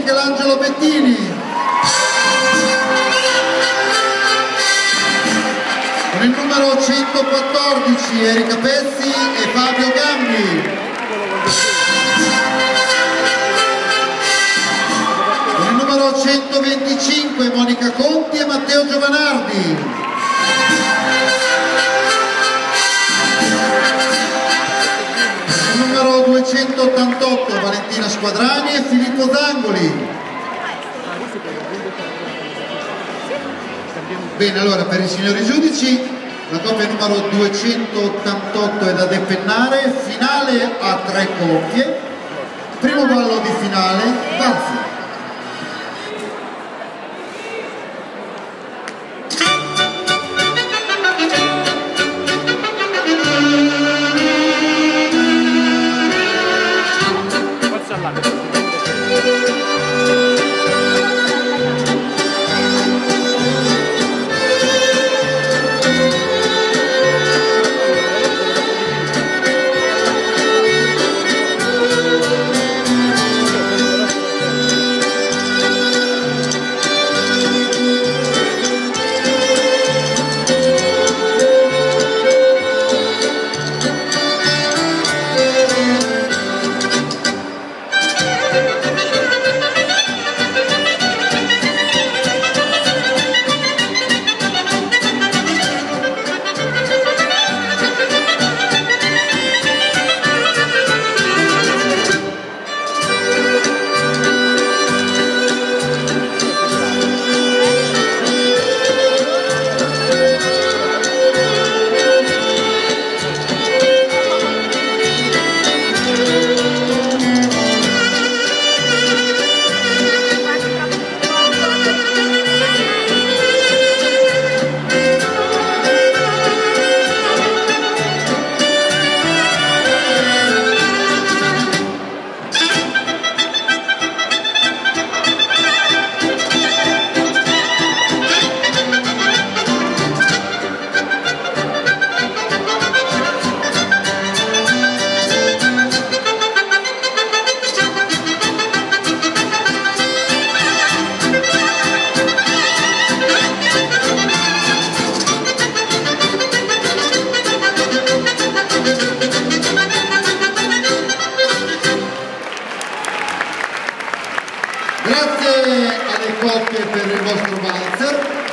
Michelangelo Bettini. Con il numero 114 Erika Pezzi e Fabio Gambi. Con il numero 125 Monica Conti e Matteo Giovanardi. Il numero 288 Valentina Squadrani e Filippo Zangoli. Bene, allora per i signori giudici la coppia numero 288 è da depennare, finale a tre coppie, primo ballo di finale, va. পারলাম Grazie alle coppie per il vostro valzer.